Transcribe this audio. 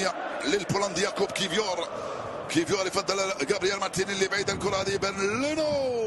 الثانية للبولندي ياكوب كيفيور. كيفيور يفضل جابرييل مارتينيلي يعيد الكرة هذه برلينو